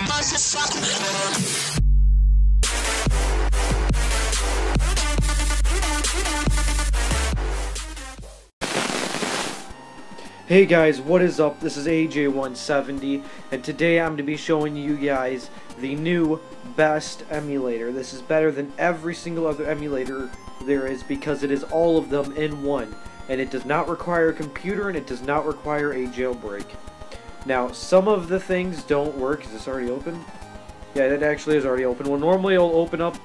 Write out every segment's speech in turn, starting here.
Hey guys, what is up? This is AJ170, and today I'm going to be showing you guys the new best emulator. This is better than every single other emulator there is because it is all of them in one, and it does not require a computer and it does not require a jailbreak. Now, some of the things don't work. Is this already open? Yeah, it actually is already open. Well, normally it'll open up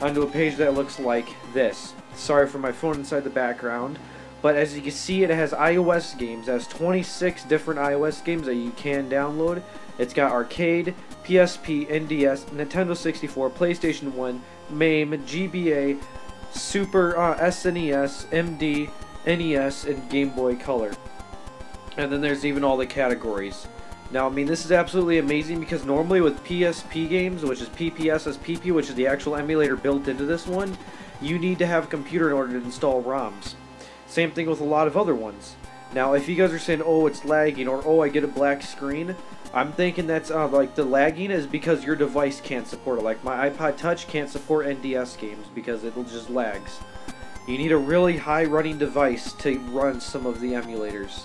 onto a page that looks like this. Sorry for my phone inside the background. But as you can see, it has iOS games. It has 26 different iOS games that you can download. It's got arcade, PSP, NDS, Nintendo 64, PlayStation 1, MAME, GBA, Super uh, SNES, MD, NES, and Game Boy Color. And then there's even all the categories. Now, I mean, this is absolutely amazing because normally with PSP games, which is PPSSPP, which is the actual emulator built into this one, you need to have a computer in order to install ROMs. Same thing with a lot of other ones. Now, if you guys are saying, oh, it's lagging, or oh, I get a black screen, I'm thinking that's, uh, like, the lagging is because your device can't support it. Like, my iPod Touch can't support NDS games because it just lags. You need a really high running device to run some of the emulators.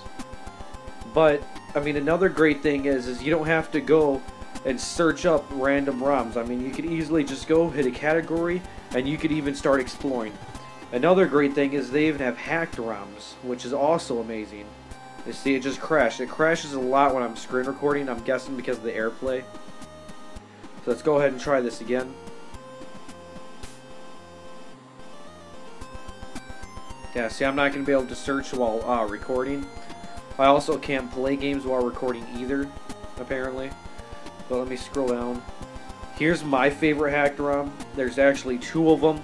But, I mean, another great thing is, is you don't have to go and search up random ROMs. I mean, you could easily just go, hit a category, and you could even start exploring. Another great thing is they even have hacked ROMs, which is also amazing. You see, it just crashed. It crashes a lot when I'm screen recording, I'm guessing because of the AirPlay. So let's go ahead and try this again. Yeah, see, I'm not going to be able to search while uh, recording. I also can't play games while recording either, apparently. But let me scroll down. Here's my favorite hack ROM. There's actually two of them.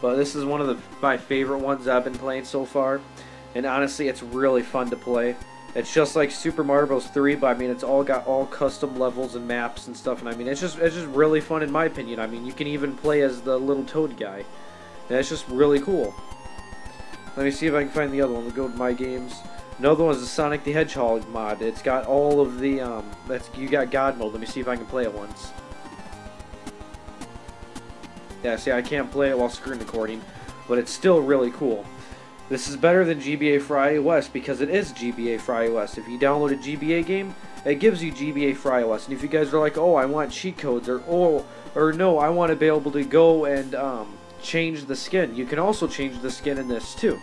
But this is one of the, my favorite ones I've been playing so far. And honestly, it's really fun to play. It's just like Super Mario Bros. 3, but I mean, it's all got all custom levels and maps and stuff. And I mean, it's just it's just really fun in my opinion. I mean, you can even play as the little Toad guy. And it's just really cool. Let me see if I can find the other one. We'll go to my games. Another one is the Sonic the Hedgehog mod. It's got all of the um. That's you got God mode. Let me see if I can play it once. Yeah, see, I can't play it while screen recording, but it's still really cool. This is better than GBA for iOS because it is GBA for iOS. If you download a GBA game, it gives you GBA for iOS. And if you guys are like, oh, I want cheat codes, or oh, or no, I want to be able to go and um, change the skin, you can also change the skin in this too.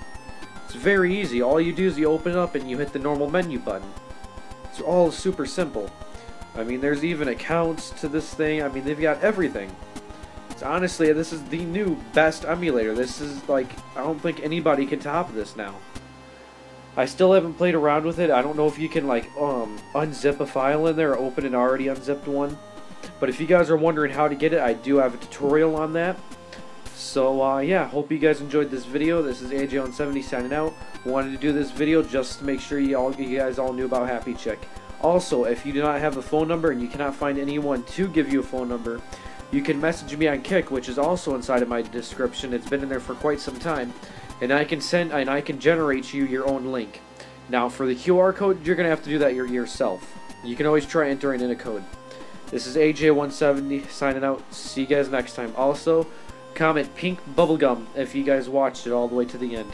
It's very easy. All you do is you open it up and you hit the normal menu button. It's all super simple. I mean, there's even accounts to this thing. I mean, they've got everything It's honestly, this is the new best emulator. This is like, I don't think anybody can top this now. I still haven't played around with it. I don't know if you can like um, unzip a file in there or open an already unzipped one. But if you guys are wondering how to get it, I do have a tutorial on that. So uh, yeah, hope you guys enjoyed this video. This is AJ170 signing out. Wanted to do this video just to make sure you all you guys all knew about Happy Chick. Also, if you do not have a phone number and you cannot find anyone to give you a phone number, you can message me on Kik, which is also inside of my description. It's been in there for quite some time, and I can send and I can generate you your own link. Now, for the QR code, you're gonna have to do that yourself. You can always try entering in a code. This is AJ170 signing out. See you guys next time. Also, comment pink bubblegum if you guys watched it all the way to the end.